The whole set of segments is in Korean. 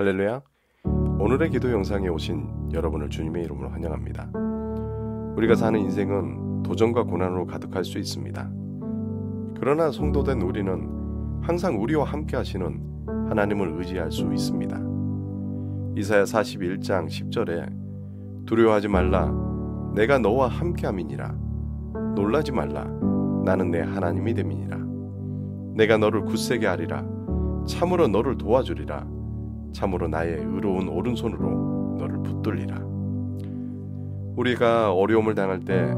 할렐루야. 오늘의 기도 영상에 오신 여러분을 주님의 이름으로 환영합니다. 우리가 사는 인생은 도전과 고난으로 가득할 수 있습니다. 그러나 성도된 우리는 항상 우리와 함께 하시는 하나님을 의지할 수 있습니다. 이사야 41장 10절에 두려워하지 말라 내가 너와 함께 함이니라 놀라지 말라 나는 내 하나님이 됨이니라 내가 너를 굳세게 하리라 참으로 너를 도와주리라 참으로 나의 의로운 오른손으로 너를 붙들리라 우리가 어려움을 당할 때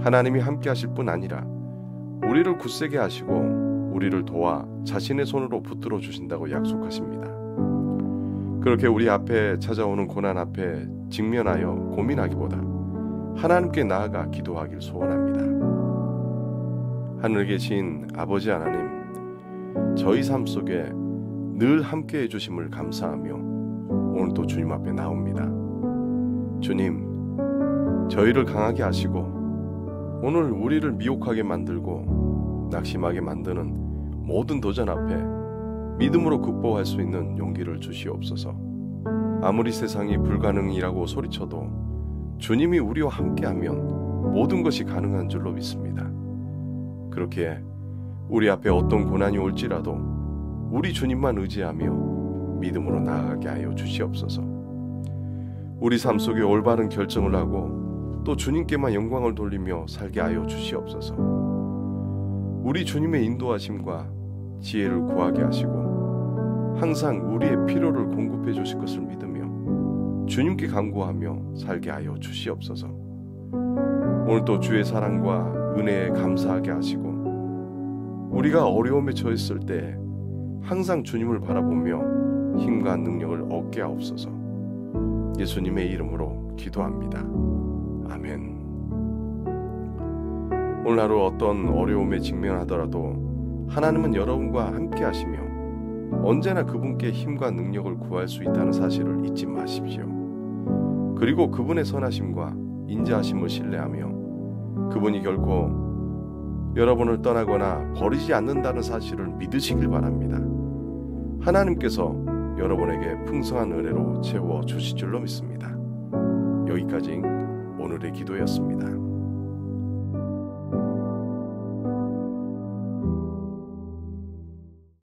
하나님이 함께 하실 뿐 아니라 우리를 굳세게 하시고 우리를 도와 자신의 손으로 붙들어 주신다고 약속하십니다. 그렇게 우리 앞에 찾아오는 고난 앞에 직면하여 고민하기보다 하나님께 나아가 기도하길 소원합니다. 하늘에 계신 아버지 하나님, 저희 삶 속에 늘 함께 해주심을 감사하며 오늘도 주님 앞에 나옵니다. 주님, 저희를 강하게 하시고 오늘 우리를 미혹하게 만들고 낙심하게 만드는 모든 도전 앞에 믿음으로 극복할 수 있는 용기를 주시옵소서. 아무리 세상이 불가능이라고 소리쳐도 주님이 우리와 함께하면 모든 것이 가능한 줄로 믿습니다. 그렇게 우리 앞에 어떤 고난이 올지라도 우리 주님만 의지하며 믿음으로 나아가게 하여 주시옵소서. 우리 삶 속에 올바른 결정을 하고 또 주님께만 영광을 돌리며 살게 하여 주시옵소서. 우리 주님의 인도하심과 지혜를 구하게 하시고 항상 우리의 필요를 공급해 주실 것을 믿으며 주님께 간구하며 살게 하여 주시옵소서. 오늘도 주의 사랑과 은혜에 감사하게 하시고 우리가 어려움에 처했을 때 항상 주님을 바라보며 힘과 능력을 얻게 하옵소서. 예수님의 이름으로 기도합니다. 아멘. 오늘 하루 어떤 어려움에 직면하더라도 하나님은 여러분과 함께 하시며 언제나 그분께 힘과 능력을 구할 수 있다는 사실을 잊지 마십시오. 그리고 그분의 선하심과 인자하심을 신뢰하며 그분이 결코 여러분을 떠나거나 버리지 않는다는 사실을 믿으시길 바랍니다. 하나님께서 여러분에게 풍성한 은혜로 채워 주실 줄로 믿습니다. 여기까지 오늘의 기도였습니다.